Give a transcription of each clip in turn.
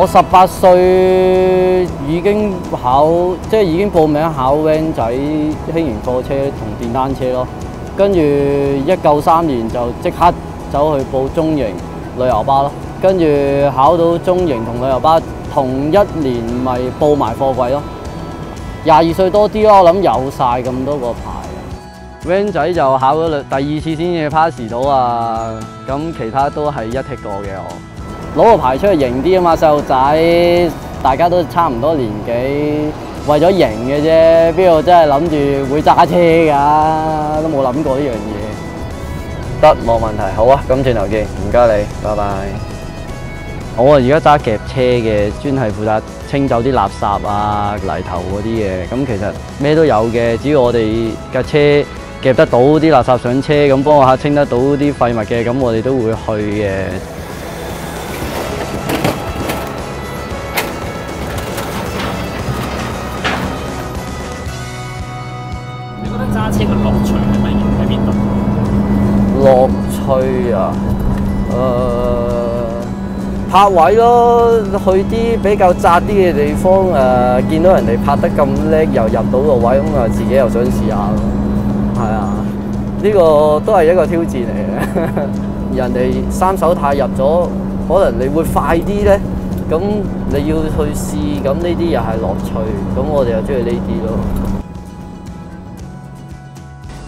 我十八歲已經考，即係已經報名考 van 仔輕型貨車同電單車咯。跟住一九三年就即刻走去報中型旅遊巴咯。跟住考到中型同旅遊巴同一年，咪報埋貨櫃咯。廿二歲多啲咯，我諗有晒咁多個牌。van 仔就考咗第二次先至 pass 到啊，咁其他都係一剔過嘅我。攞個牌出去型啲啊嘛，細路仔大家都差唔多年紀，為咗型嘅啫，邊度真係諗住會揸車㗎？都冇諗過呢樣嘢。得冇問題，好啊，咁轉頭見，唔該你，拜拜。我而家揸夾車嘅，專係負責清走啲垃圾啊、泥頭嗰啲嘢。咁其實咩都有嘅，只要我哋架車夾得到啲垃圾上車，咁幫我下清得到啲廢物嘅，咁我哋都會去嘅。車嘅樂趣係乜嘢？喺邊度？樂趣啊，誒、泊位咯，去啲比較窄啲嘅地方誒、見到人哋拍得咁叻，又入到個位，咁啊自己又想試下咯，係啊，呢、個都係一個挑戰嚟嘅。人哋三手太入咗，可能你會快啲咧，咁你要去試，咁呢啲又係樂趣，咁我哋又中意呢啲咯。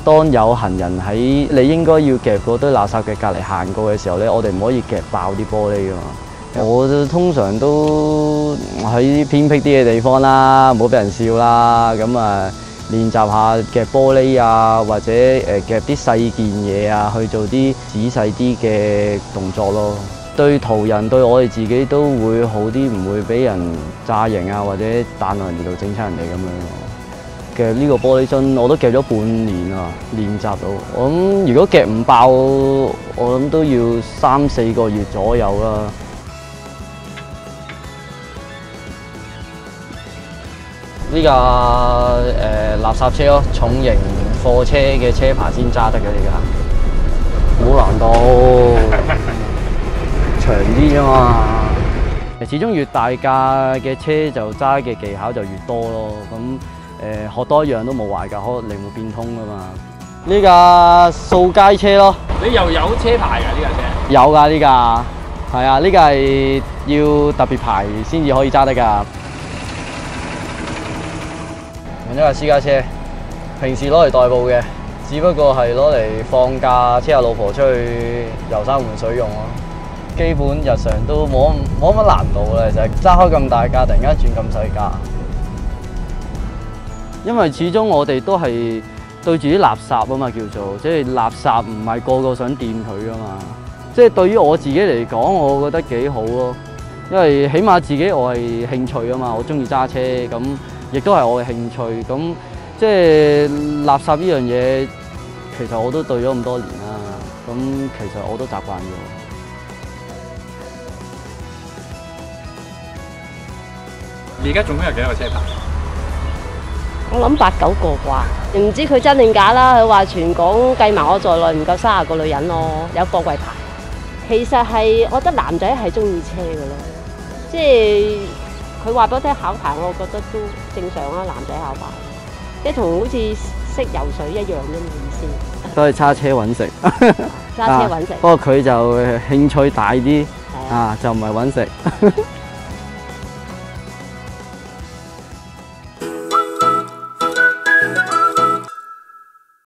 當有行人喺你應該要夾嗰堆垃圾嘅隔離行過嘅時候咧，我哋唔可以夾爆啲玻璃噶嘛。我都通常都喺啲偏僻啲嘅地方啦，唔好俾人笑啦。咁啊，練習下夾玻璃啊，或者誒夾啲細件嘢啊，去做啲仔細啲嘅動作咯。對途人對我哋自己都會好啲，唔會俾人炸型啊，或者彈落人哋度整親人哋咁樣。嘅呢個玻璃樽我都夾咗半年啊，練習到。我諗如果夾唔爆，我諗都要三四個月左右啦。呢架誒、呃垃圾車咯，重型貨車嘅車牌先揸得嘅呢架，冇難度，長啲啊嘛。始終越大架嘅車就揸嘅技巧就越多咯。咁誒、學多一樣都冇壞㗎，可靈活變通㗎嘛。呢架掃街車咯，你又有車牌㗎呢架車？有㗎呢架，係啊，呢架係要特別牌先至可以揸得㗎。換咗架私家車，平時攞嚟代步嘅，只不過係攞嚟放假車下老婆出去遊山玩水用咯。基本日常都冇冇乜難度啦，就係揸開咁大架，突然間轉咁細架。因為始終我哋都係對住啲垃圾啊嘛，叫做即係垃圾唔係個個想掂佢噶嘛。即係對於我自己嚟講，我覺得幾好咯。因為起碼自己我係興趣啊嘛，我中意揸車，咁亦都係我嘅興趣。咁即係垃圾呢樣嘢，其實我都對咗咁多年啦。咁其實我都習慣咗。而家總共有幾多個車牌？我諗八九個啩，唔知佢真定假啦。佢話全港計埋我在內唔夠三十個女人咯，有貨櫃牌。其實係我覺得男仔係中意車嘅咯，即係佢話俾我聽考牌，我覺得都正常啦。男仔考牌，即係同好似識游水一樣啫嘛意思。都係揸車揾食，揸車揾食啊不過佢就興趣大啲啊，啊，就唔係揾食。